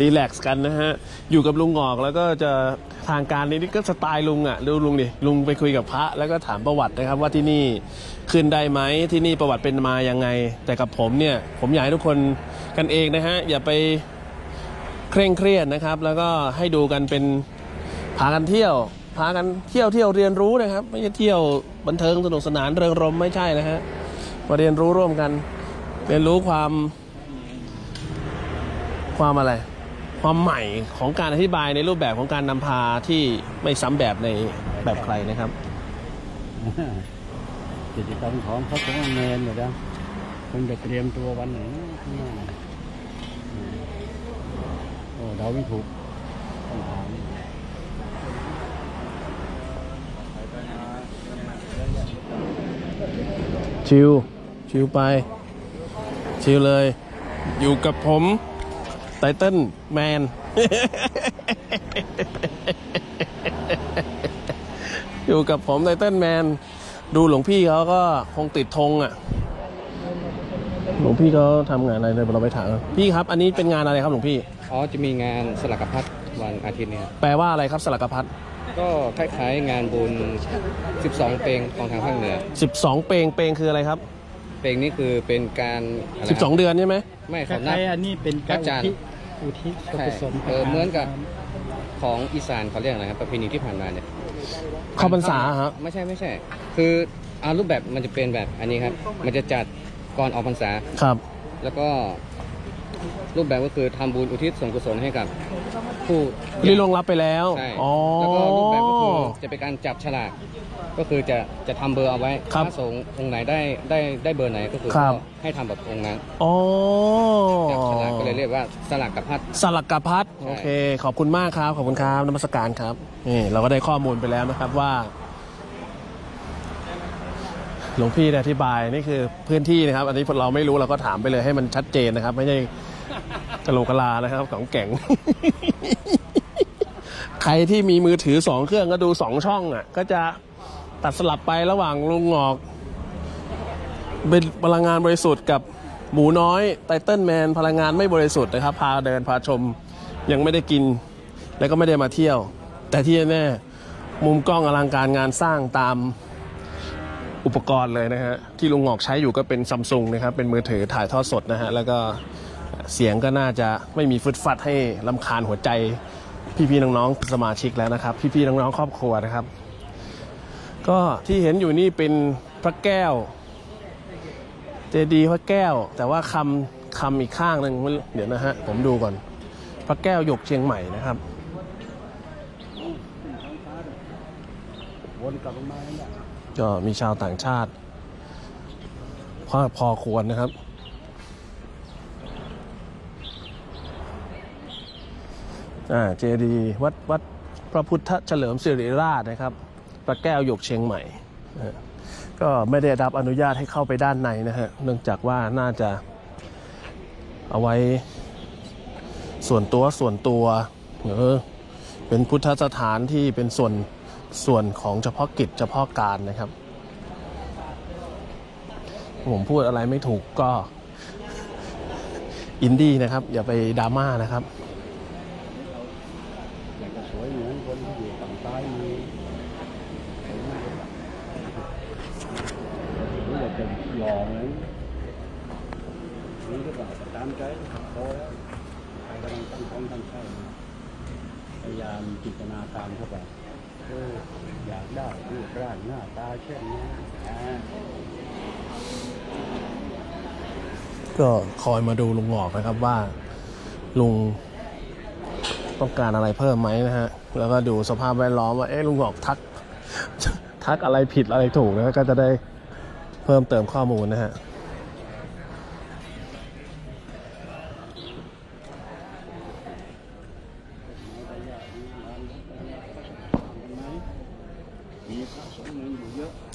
รีแลกซ์กันนะฮะ อยู่กับลุงงอกแล้วก็จะทางการนี้นี่ก็สไตล์ลุงอะ่ะดูลุงดิลุงไปคุยกับพระแล้วก็ถามประวัตินะครับ ว่าที่นี่ขึ้นได้ไหมที่นี่ประวัติเป็นมายังไง แต่กับผมเนี่ย ผมอยากให้ทุกคนกันเองนะฮะ อย่าไปเคร่งเครียดนะครับ แล้วก็ให้ดูกันเป็นพากันเที่ยว พากันเที่ยวเที่ยวเรียนรู้นะครับ ไม่ใช่เที่ยวบันเทิงสนุกสนานเริงรมไม่ใช่นะฮะมาเรียนรู้ร่วมกัน เรียนรู้ความ ความอะไร ความใหม่ของการอธิบายในรูปแบบของการนำพาที่ไม่ซ้ำแบบในแบบใครนะครับกิจกรรมของพระสงฆ์เนรอยู่แล้วคุณจะเตรียมตัววันไหนข้างหน้าอืมโอ้เดาไม่ถูกต้องถามชิวชิวไป ชิวเลย อยู่กับผมไตเติ้ลแมน อยู่กับผมไตเติ้ลแมน ดูหลวงพี่เขาก็คงติดธงอะ หลวงพี่เขาทำงานอะไรเลยเราไปถามพี่ครับ อันนี้เป็นงานอะไรครับหลวงพี่ อ๋อ จะมีงานสลักพัดวันอาทิตย์เนี่ยแปลว่าอะไรครับสลักพัดก็คล้ายๆงานบุญ 12 เพลงของทางภาคเหนือ 12เปลงเปลงคืออะไรครับ เพลงนี้คือเป็นการอะไรครับ12 เดือนใช่ไหม ไม่คเขานับล้ายๆอันนี้เป็นการพระจันทร์อุทิศอุทิศใช่กุศลเออเหมือนกับของอีสานเขาเรียกอะไรครับประเพณีที่ผ่านมาเนี่ยเข้าพรรษาฮะ ไม่ใช่ไม่ใช่ คืออารูปแบบมันจะเป็นแบบอันนี้ครับ มันจะจัดก่อนออกพรรษา ครับ แล้วก็รูปแบบก็คือทำบุญอุทิศส่วนกุศลให้กับ ผู้นี่ลงรับไปแล้ว ใช่อ๋อ แล้วก็รูปแบบก็คือจะเป็นการจับฉลากก็คือจะจะทำเบอร์เอาไว้ครับพระสงฆ์องค์ไหนได้ได้ได้เบอร์ไหนก็คือครับก็ให้ทำแบบองค์นั้นอ๋อจับฉลากก็เลยเรียกว่าสลักกับพัด สลักกะพัดใช่โอเค ขอบคุณมากครับ ขอบคุณครับนมัสการครับนี่เราก็ได้ข้อมูลไปแล้วนะครับว่า หลวงพี่ได้อธิบายนี่คือพื้นที่นะครับ อันนี้เราไม่รู้เราก็ถามไปเลยให้มันชัดเจนนะครับ ไม่ใช่ กะโหลกกะลานะครับของแก่ง ใครที่มีมือถือสองเครื่องก็ดูสองช่องอะ ก็จะตัดสลับไประหว่างลุงหงอก เป็นพลังงานบริสุทธิ์กับหมูน้อยไตเติ้ลแมนพลังงานไม่บริสุทธิ์นะครับ พาเดินพาชมยังไม่ได้กิน แล้วก็ไม่ได้มาเที่ยว แต่ที่แน่ๆมุมกล้องอลังการงานสร้างตามอุปกรณ์เลยนะฮะที่ลุงหงอกใช้อยู่ก็เป็นซัมซุงนะครับ เป็นมือถือถ่ายทอดสดนะฮะแล้วก็ เสียงก็น่าจะไม่มีฟึดฟัดให้ลำคาญหัวใจพี่ๆน้องๆสมาชิกแล้วนะครับ พี่ๆน้องๆครอบครัวนะครับ ก็ที่เห็นอยู่นี่เป็นพระแก้ว เจดีย์พระแก้ว แต่ว่าคำคำอีกข้างหนึ่งเดี๋ยวนะฮะผมดูก่อน พระแก้วหยกเชียงใหม่นะครับวนกลับลงมาแล้วเนี่ยก็มีชาวต่างชาติพอพอควรนะครับ อ่า เจดีวัดวัดพระพุทธเฉลิมสิริราชนะครับพระแก้วหยกเชียงใหม่ ก็ไม่ได้รับอนุญาตให้เข้าไปด้านในนะฮะเนื่องจากว่าน่าจะเอาไว้ส่วนตัวส่วนตัวเออเป็นพุทธสถานที่เป็นส่วนส่วนของเฉพาะกิจเฉพาะการนะครับ ผมพูดอะไรไม่ถูกก็ อินดี้นะครับ อย่าไปดราม่านะครับ วยเหมือนคนที่อยู่ฝั่งซ้ายมือนี่จะเป็นหล่อเหมือนนี่ก็แบบตามใจโตแล้วใครกำลังตั้งท้องตั้งไส้พยายามจินตนาการเข้าไปเอออยากได้รูปร่างหน้าตาเช่นนี้ก็คอยมาดูลุงหงอกนะครับว่าลุง ต้องการอะไรเพิ่มไหมนะฮะ แล้วก็ดูสภาพแวดล้อมว่า เอ๊ะลุงหอกทัก ทักอะไรผิดอะไรถูกนะก็จะได้เพิ่มเติมข้อมูลนะฮะ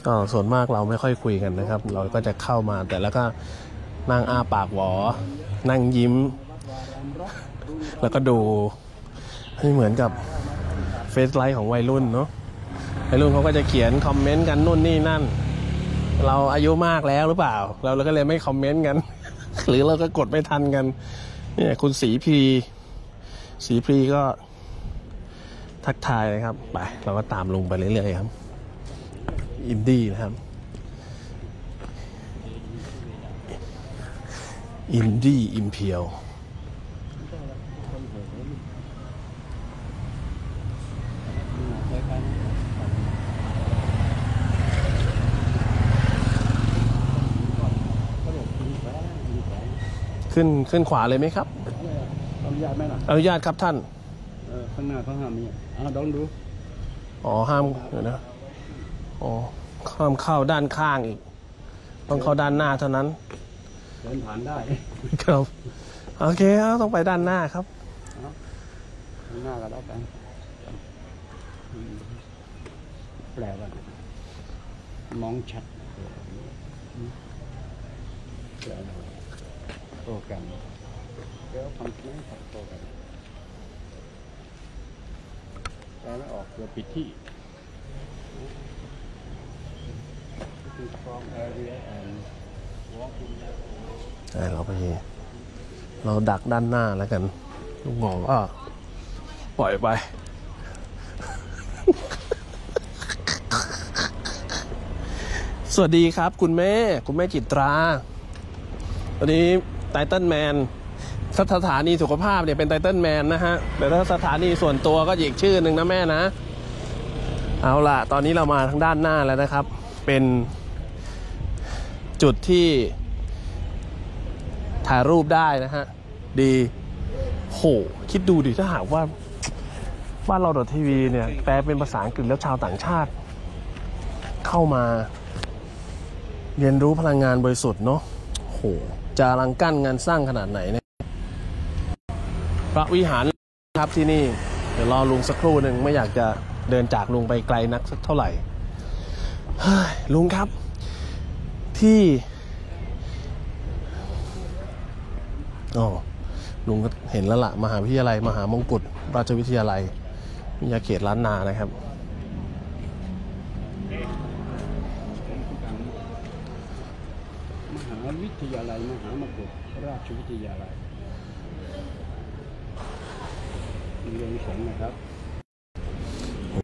ก็ส่วนมากเราไม่ค่อยคุยกันนะครับ เราก็จะเข้ามาแต่แล้วก็นั่งอ้าปากหวอ นั่งยิ้ม แล้วก็ดู ให้เหมือนกับเฟซไลท์ของวัยรุ่นเนาะวัยรุ่นเขาก็จะเขียนคอมเมนต์กันนู่นนี่นั่น เราอายุมากแล้วหรือเปล่า เราเราก็เลยไม่คอมเมนต์กัน หรือเราก็กดไม่ทันกัน เนี่ยคุณสีพรีสีพรีก็ทักทายนะครับ ไป เราก็ตามลงไปเรื่อยๆครับ อินดี้นะครับ อินดี้อิมเพียว เคยกันกระโดดกินแฝงกินแฝง ขึ้นขึ้นขวาเลยไหมครับ อนุญาตไหมล่ะอนุญาตครับท่าน เออข้างหน้าเขาห้ามมีอะลองดูอ๋อห้ามเดี๋ยวนะอ๋อห้ามเข้าด้านข้างอีก ต้องเข้าด้านหน้าเท่านั้น เดินผ่านได้ครับโอเคครับต้องไปด้านหน้าครับข้างหน้าก็แล้วกันอืมแปลว่ามองชัดอืมแปลว่า โปรแกรมเดี๋ยวทำไม่ทันโปรแกรมแปลไม่ออกเดี๋ยวปิดที่ from area and walking ใช่เราไปเราดักด้านหน้าแล้วกันลูกงอกก็ปล่อยไป สวัสดีครับคุณแม่ คุณแม่จิตรา วันนี้ ไตเติ้ลแมนสถานีสุขภาพเนี่ยเป็นไตเติ้ลแมนนะฮะแต่ถ้าสถานีส่วนตัวก็อีกชื่อหนึ่งนะแม่นะ เอาล่ะ ตอนนี้เรามาทางด้านหน้าแล้วนะครับ เป็นจุดที่ถ่ายรูปได้นะฮะ ดีโหคิดดูดิถ้าหากว่าบ้านเราดอททีวีเนี่ยแปลเป็นภาษาอังกฤษแล้วชาวต่างชาติ เข้ามา เรียนรู้พลังงานบริสุทธิ์เนาะโห จะอลังกั้นงานสร้างขนาดไหนเนี่ยพระวิหารครับที่นี่ เดี๋ยวรอลุงสักครู่หนึ่งไม่อยากจะเดินจากลุงไปไกลนักสักเท่าไหร่ลุงครับ ที่อ๋อลุงก็เห็นแล้วละ่ะมหาวิทยาลัย มหามงกุฎราชวิทยาลัยวิทยาเขตล้านนานะครับ วิทยาลัยมหามกุฏราชวิทยาลัยโรงเรียนสงนะครับ